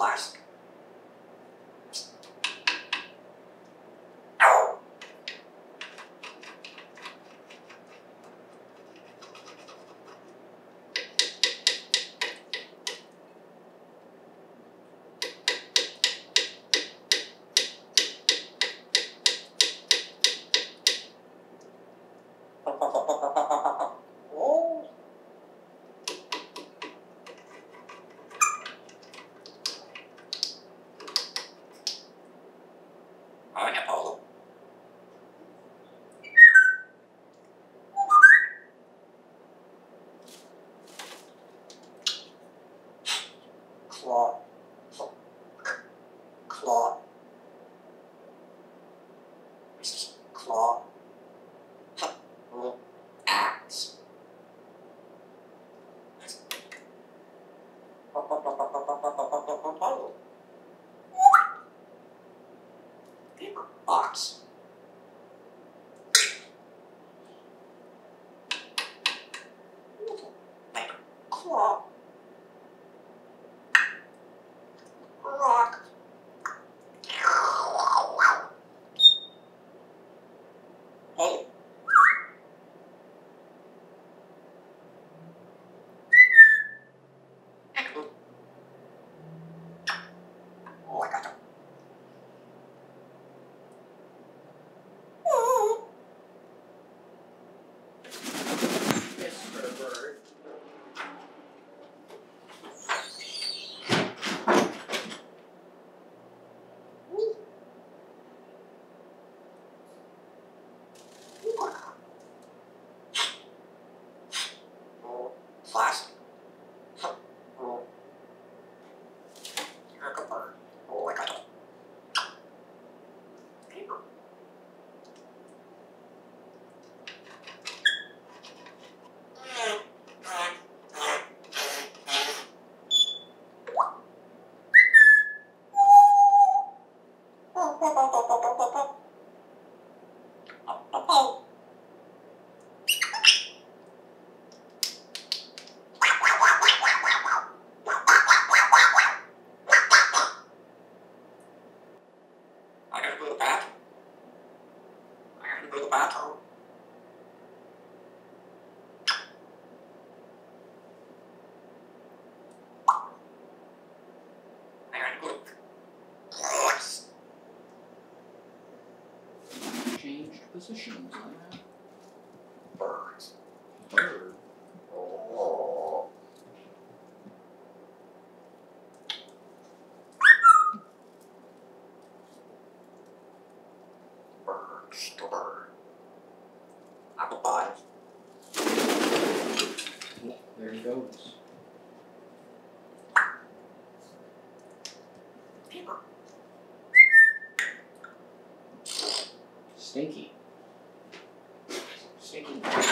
plastic. law position was on that? Birds. Bird. Oh. Bird. Bird. Apple There he goes. Stinky. Thank you.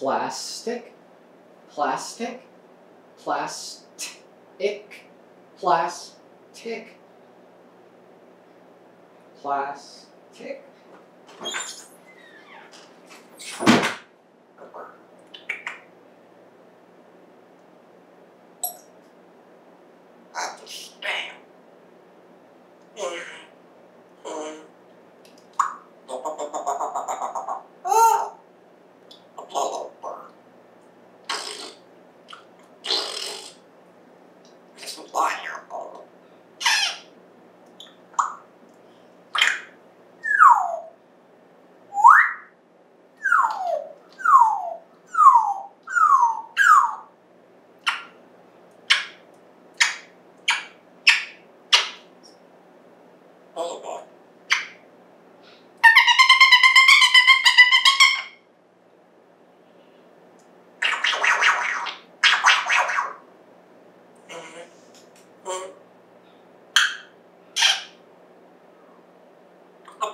Plastic. Plastic. Plastic. Plastic. Plastic. A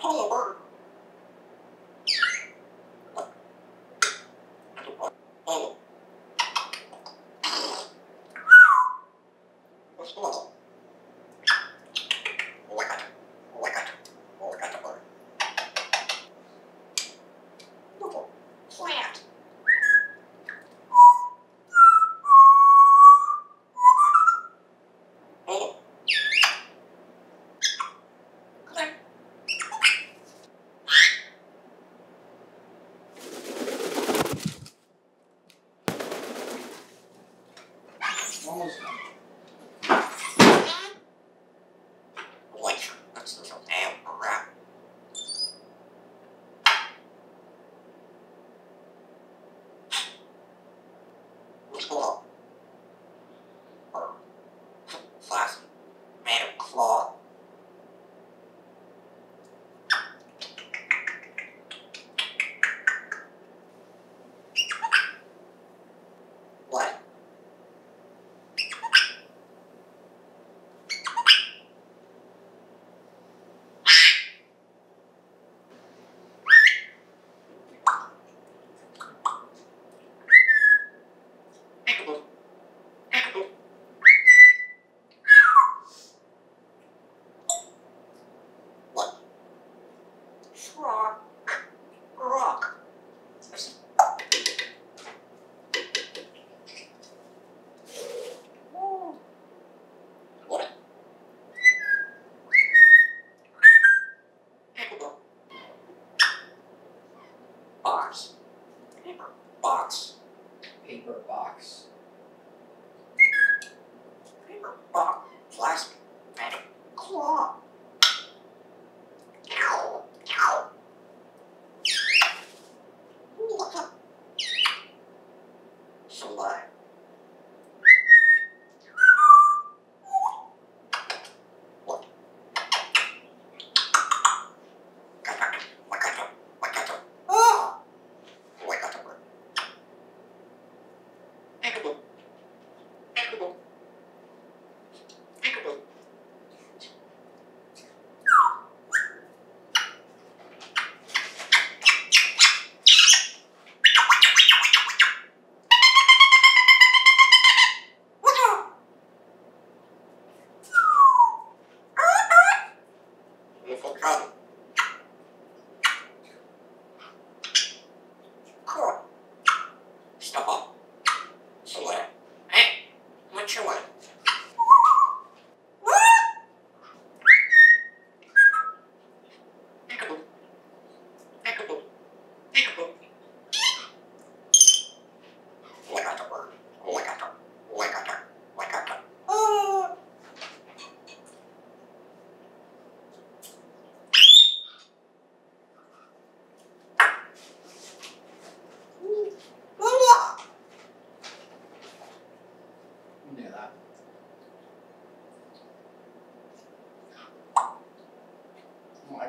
tell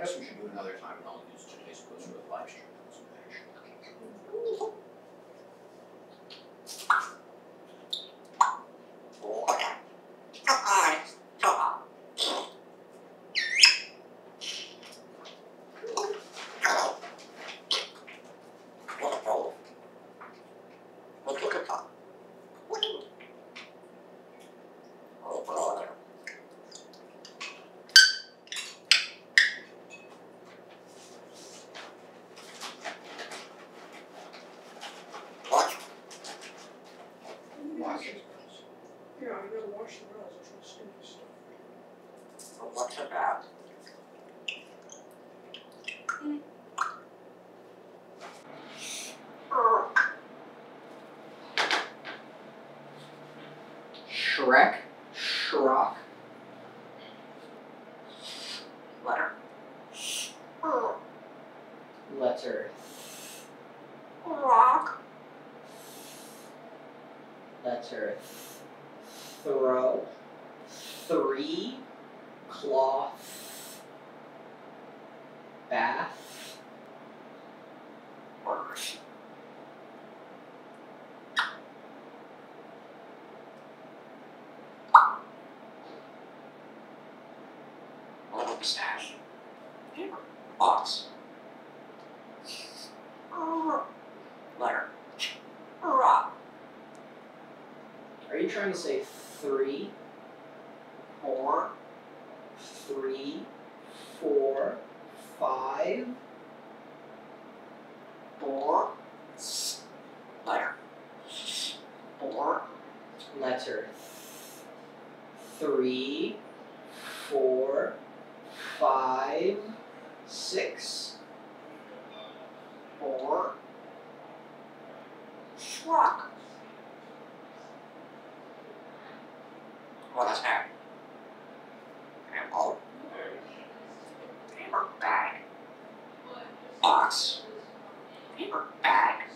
guess we should do another time, Nolan. what's about. Shrek, Shrek? Trying to say three, four, three, four, five, Four. Letter. Four. letter three, four, five, six, Four. Truck. What is that? Apple. Paper bag. Box. Paper bag.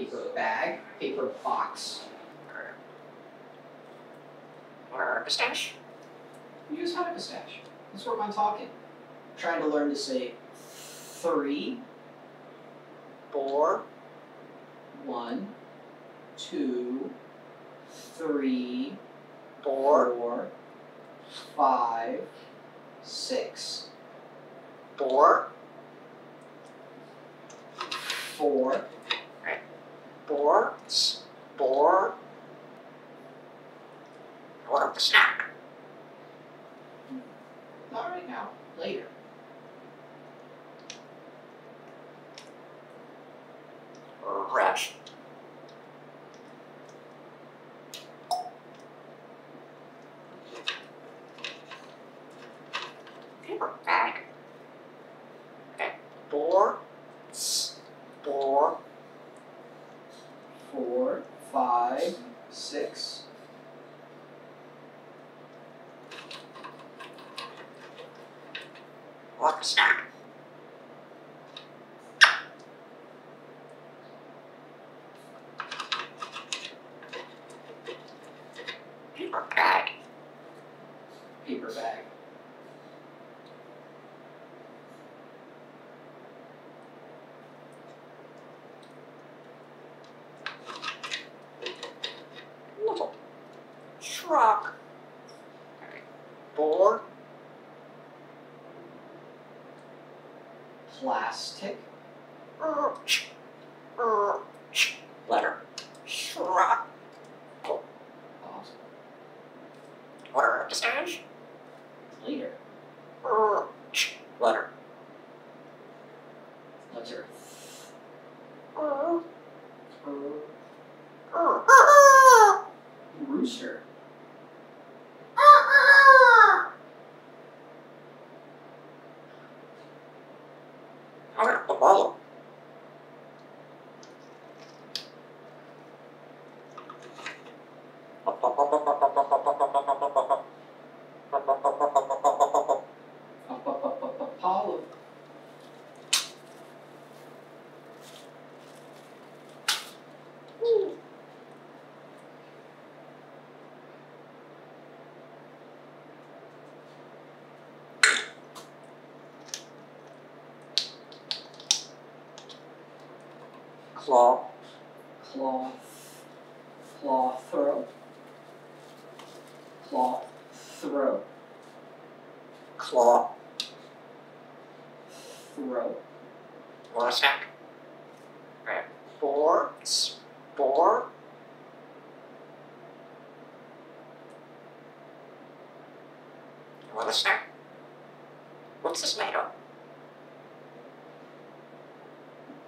paper bag, paper box. Or pistache. You just had a pistache. Let's work on talking. trying to learn to say three, four, one, two, three, four, five, six, Four. four, Four. Four. Or the snack. not right now, later. Rest. Paper bag. Okay. Four. Four. Four, five, six, Or the snack. Paper bag. paper bag. Little truck. Okay. Four. Plastic, Er, ch, er, ch, letter. Truck. awesome. Or Claw. cloth, cloth throw, cloth throw, Claw. throw, Or a snack. Okay. Four. s- Four. What a snack. What's this made of?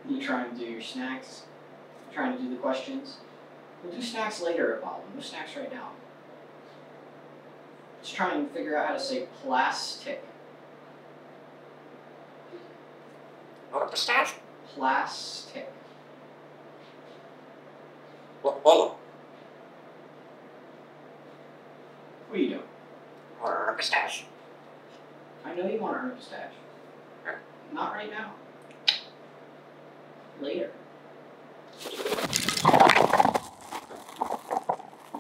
You trying to do your snacks? Trying to do the questions? We'll do snacks later, Apollo. No snacks right now. Let's try and figure out how to say plastic. Or a pistache? Plastic. What ball? What are you doing? Or a pistache? I know you want to earn a pistache. Not right now. Later.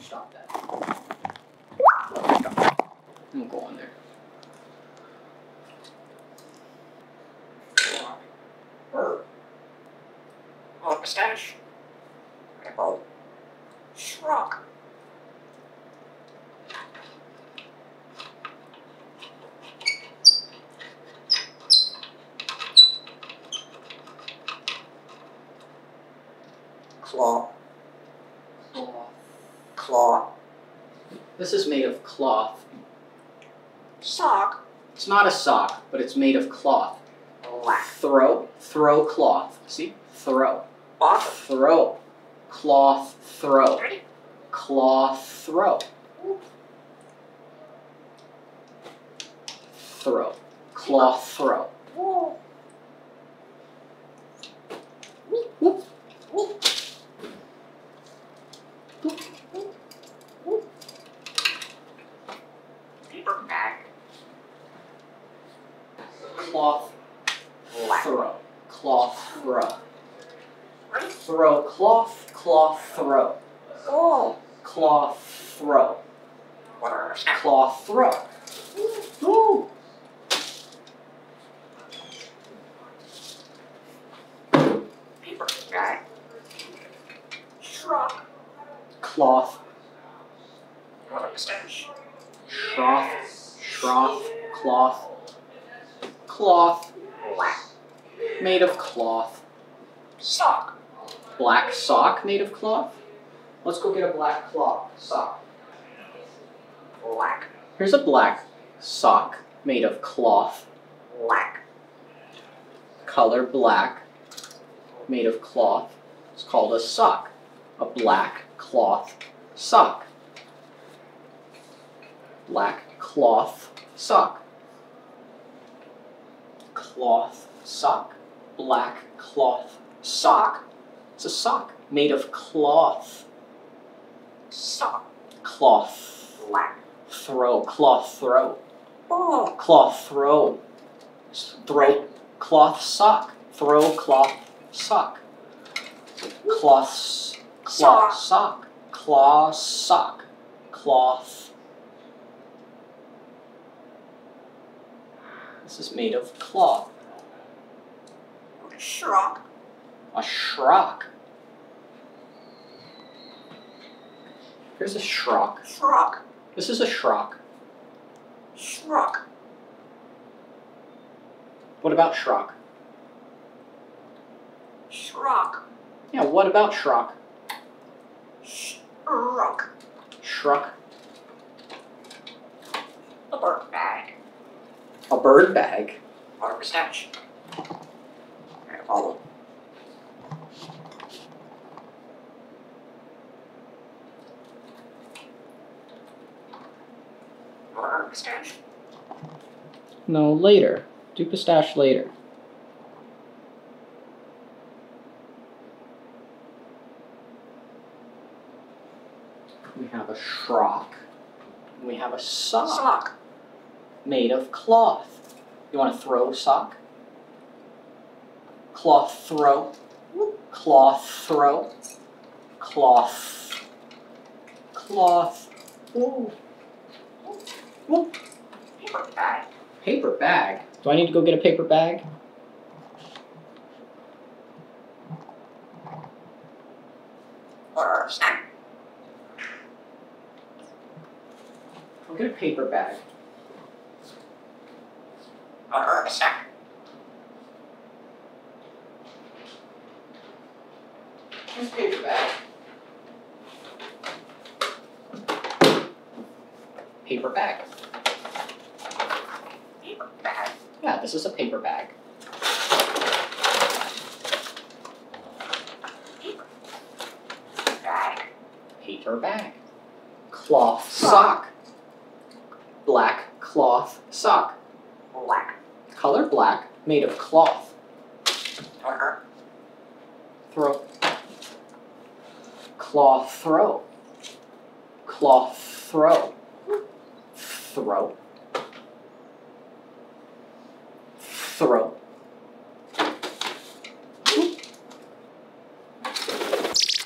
Stop that. Don't go on there. Bird. Or a pistache? Okay, ball. Shrunk. claw, Cloth. claw, This is made of cloth. sock, It's not a sock, but it's made of cloth. black, Throw, throw cloth. See? Throw. off, Throw. Cloth, throw. Ready? Cloth, throw. Throw. Cloth, throw. Whoop. paper bag, Cloth, throw. Cloth, throw. Throw. Cloth, cloth, throw. oh, Cloth, throw. Cloth, throw. Woo. paper bag, truck, Cloth, water mustache, trough, cloth, cloth, black, made of cloth, sock, black sock made of cloth. Let's go get a black cloth sock. black, Here's a black sock made of cloth, black, color black, made of cloth. It's called a sock, a black cloth sock. Black cloth sock. Cloth sock, black cloth sock. It's a sock made of cloth. sock, Cloth. black, Throw. Cloth throw. oh, Cloth throw. Throw. Cloth sock. Throw cloth sock. Cloth. Cloth sock. Cloth sock. Cloth. This is made of cloth. shrock, A shrock. Here's a shrock. shrock, This is a shrock. shrock, What about shrock? shrock, Yeah, what about shrock? shrock, Shruck. a bird bag, A bird bag. water mustache, follow, water No, later. Do pistache later. We have a shrock. We have a sock sock, made of cloth. You want to throw sock? Cloth throw. Cloth throw. Cloth. Cloth. Ooh. paper bag, Paper bag. Do I need to go get a paper bag? I'll get a paper bag. Water snap, Here's a paper bag. Paper bag. paper bag, Yeah, this is a paper bag. bag, Paper bag. Cloth sock. Black cloth sock. black, Color black, made of cloth. water, Throw. Cloth throw. Cloth throw. Throw. Throw.